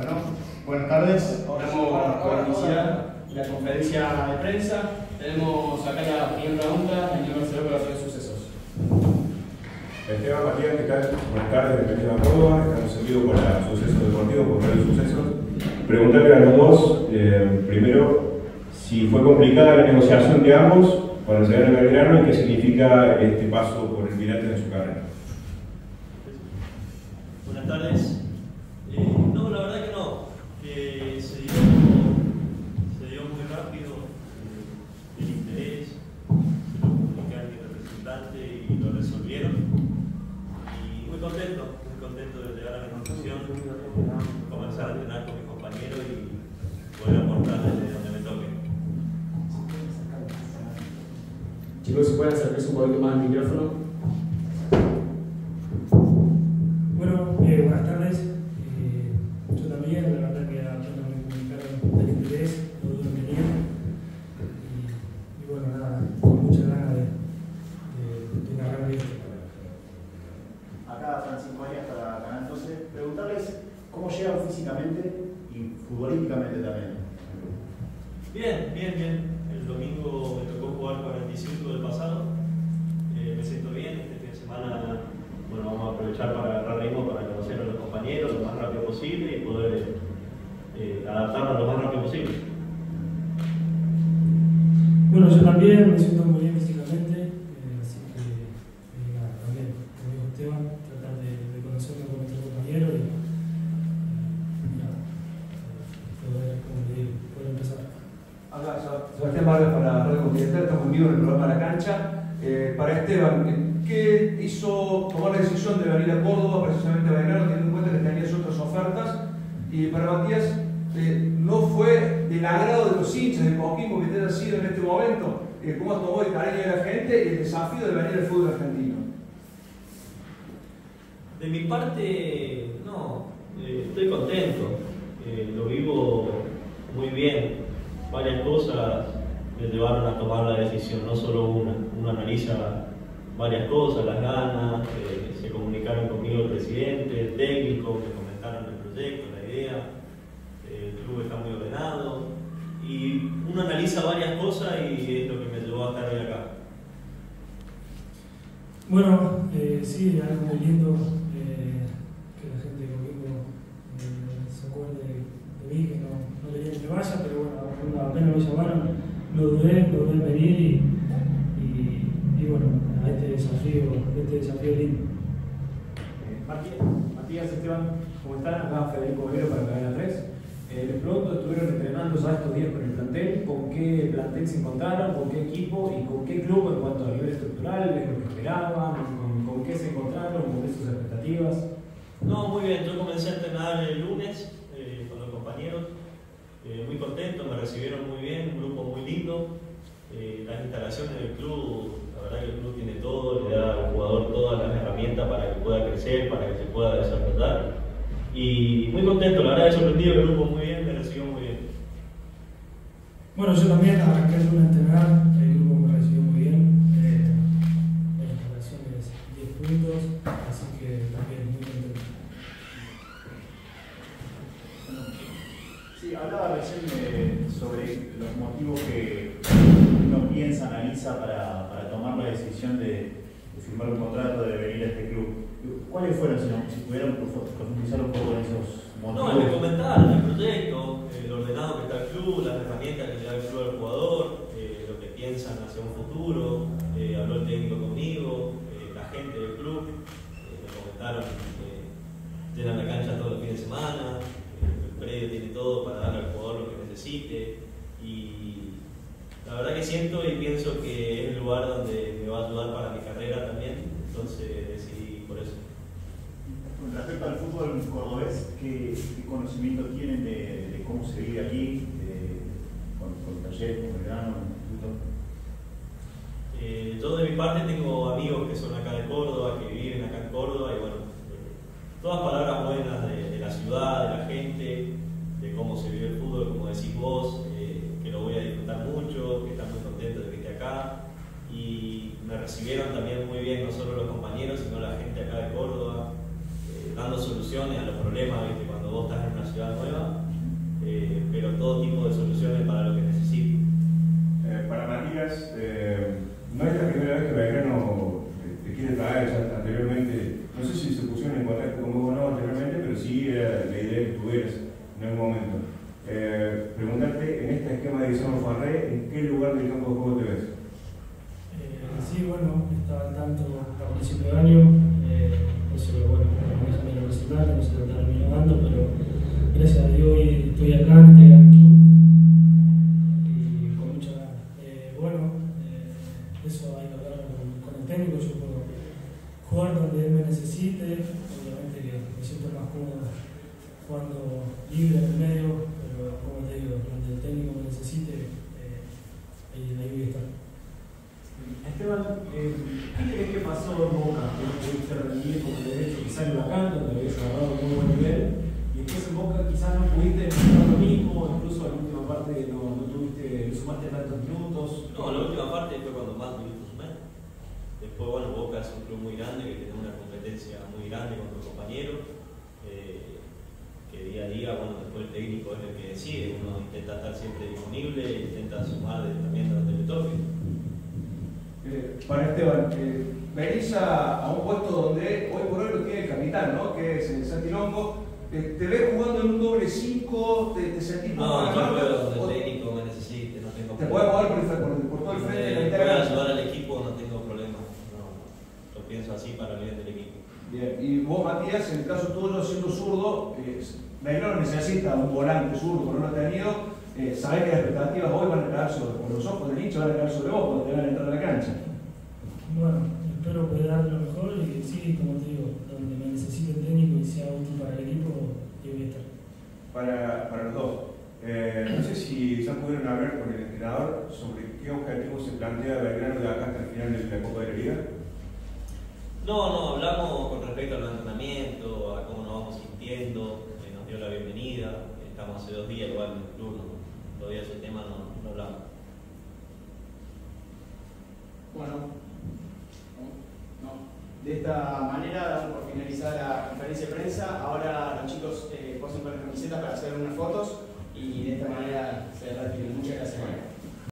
Bueno, buenas tardes. Estamos por iniciar la conferencia de prensa. Tenemos acá la primera pregunta, el señor Marcelo para hacer sucesos. Esteban Matías, ¿qué tal? Buenas tardes, bienvenido a Córdoba. Estamos en vivo para Sucesos Deportivos, por Radio Sucesos. Preguntarle a los dos, eh, primero, si fue complicada la negociación de ambos cuando se a Belgrano y qué significa este paso por el Pirata en su carrera. Buenas tardes. Eh, la verdad que no. Eh, se, dio, se, dio, muy rápido eh, el interés, se lo comuniqué a mi representante y lo resolvieron. Y muy contento, muy contento de llegar a la conclusión, comenzar a entrenar con mis compañeros y poder aportar desde donde me toque. Chicos, si pueden acercarse un poquito más al micrófono. Bien, bien, bien. El domingo me tocó jugar 45 del pasado. Eh, me siento bien. Este fin de semana bueno, vamos a aprovechar para agarrar ritmo para conocer a los compañeros lo más rápido posible y poder eh, adaptarnos lo más rápido posible. Bueno, yo también me siento muy bien físicamente, Continental, estamos en el programa La Cancha. Eh, para Esteban, ¿qué hizo tomar la decisión de venir a Córdoba, precisamente a Belgrano, teniendo en cuenta que tenías otras ofertas? Y para Matías, eh, ¿no fue del agrado de los hinchas de Coquimbo que te haya sido en este momento? Eh, ¿Cómo tomó el cariño de la gente y el desafío de venir al fútbol argentino? De mi parte, no, eh, estoy contento, eh, lo vivo muy bien varias cosas me llevaron a tomar la decisión, no solo una. Uno analiza varias cosas, las ganas, se comunicaron conmigo el presidente, el técnico, me comentaron el proyecto, la idea, eh, el club está muy ordenado y uno analiza varias cosas y es lo que me llevó a estar hoy acá. Bueno, eh, sí, algo muy lindo eh, que la gente de Coquimbo eh, se acuerde de mí, que no, no quería que vaya, pero bueno, apenas me llamaron, no dudé, no dudé en venir y, y, y, bueno, a este desafío, este desafío lindo. Eh, Matías, Esteban, ¿cómo están? Acá Federico Bolero para Cadena 3. Eh, les pregunto, estuvieron entrenando ya estos días con el plantel, ¿con qué plantel se encontraron, con qué equipo y con qué club en cuanto a nivel estructural, es lo que esperaban, con, con qué se encontraron, con qué sus expectativas? No, muy bien, yo comencé a entrenar el lunes eh, con los compañeros eh, muy contento, me recibieron muy bien, un grupo muy lindo. Eh, las instalaciones del club, la verdad que el club tiene todo, le da al jugador todas las herramientas para que pueda crecer, para que se pueda desarrollar. Y muy contento, la verdad he sorprendido el grupo muy bien, me recibió muy bien. Bueno, yo también arranqué el lunes a entrenar, el grupo me recibió muy bien. Eh, la instalación es 10 puntos, así que también muy contento. Sí, hablaba recién de, sobre los motivos que uno piensa, analiza para, para tomar la decisión de, de, firmar un contrato, de venir a este club. ¿Cuáles fueron, si, no, si pudieran profundizar un poco en esos motivos? No, el comentar, el proyecto, el ordenado que está el club, las herramientas que le da el club al jugador, eh, lo que piensan hacia un futuro, eh, habló el técnico conmigo, eh, la gente del club, me comentaron que llenan la cancha todos los fines de semana, todo para darle al jugador lo que necesite y la verdad que siento y pienso que es el lugar donde me va a ayudar para mi carrera también, entonces decidí por eso. Con respecto al fútbol cordobés, ¿qué, qué conocimiento tienen de, de, cómo se vive aquí, con, con taller, con Belgrano, con el instituto? Eh, yo de mi parte tengo amigos que son acá de Córdoba, que viven acá en Córdoba y bueno, todas palabras buenas de, de, la ciudad, de la gente, de cómo se vive el fútbol, como decís vos, eh, que lo voy a disfrutar mucho, que están muy contentos de que esté acá. Y me recibieron también muy bien, no solo los compañeros, sino la gente acá de Córdoba, eh, dando soluciones a los problemas, ¿viste? cuando vos estás en una ciudad nueva, eh, pero todo tipo de soluciones para lo que necesites. Para Matías, no es la primera vez que Belgrano te quiere traer, ya anteriormente, no sé si se pusieron en contacto con o no anteriormente, pero sí era la idea que tuvieras en algún momento. Eh, preguntarte, en este esquema de Guillermo Farré, ¿en qué lugar del campo de juego te ves? Eh, sí, bueno, estaba al tanto a principio de año, eh, eso bueno, me el representante, no se lo terminó dando, pero gracias a Dios estoy acá club y con mucha. Eh, bueno, eh, eso hay que hablar con, con el técnico, yo puedo jugar donde él me necesite, obviamente que me siento más cómodo jugando libre en el medio, pero como te digo, donde el técnico me necesite, eh, ahí, ahí voy a estar. Esteban, eh, ¿qué crees que pasó en Boca? Que no pudiste rendir como derecho, quizás en Huracán, donde habías agarrado un muy buen nivel, y después en Boca quizás no pudiste mejorar lo mismo, incluso en la última parte no, no tuviste, no sumaste tantos minutos. No, la última parte fue cuando más minutos sumé. Después, bueno, Boca es un club muy grande que tiene una competencia muy grande con los compañeros. eh, que día a día, bueno, después el técnico es el que decide. Uno intenta estar siempre disponible, intenta sumar de- también donde le toque. Eh, para Esteban, eh, venís a, a un puesto donde hoy por hoy lo tiene el capitán, ¿no? Que es el Santi Longo. Eh, ¿Te ves jugando en un doble 5? ¿Te, te sentís No, yo el técnico me necesite, no tengo ¿Te puedes mover por, el, por, por todo el frente de la Eh, de la cancha? ayudar al equipo, no tengo problema. No, lo pienso así para el bien del. Bien, y vos Matías, en el caso tuyo siendo zurdo, eh, Belgrano necesita un volante zurdo, pero no lo ha tenido, eh, sabés que las expectativas hoy van a caer sobre, por los ojos del hincha van a caer sobre vos cuando te van a entrar a la cancha. Bueno, espero poder dar lo mejor y sí, como te digo, donde me necesite el técnico y sea útil para el equipo, yo voy a estar. Para, para los dos, eh, no sé si ya pudieron hablar con el entrenador sobre qué objetivo se plantea Belgrano de acá hasta el final de la Copa de la Liga. No, no, hablamos con respecto al entrenamiento, a cómo nos vamos sintiendo, eh, nos dio la bienvenida, estamos hace dos días igual en el club, todavía ese tema no, no hablamos. Bueno, no. de esta manera damos por finalizada la conferencia de prensa. Ahora los chicos eh, posen las camisetas para hacer unas fotos y de esta manera se. Muchas gracias.